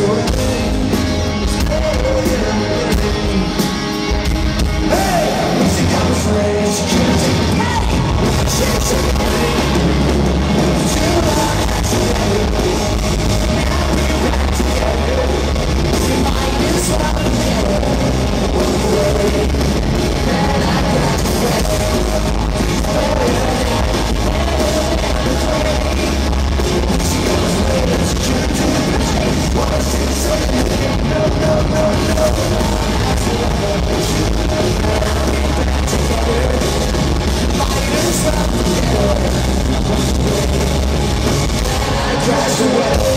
Christmas. to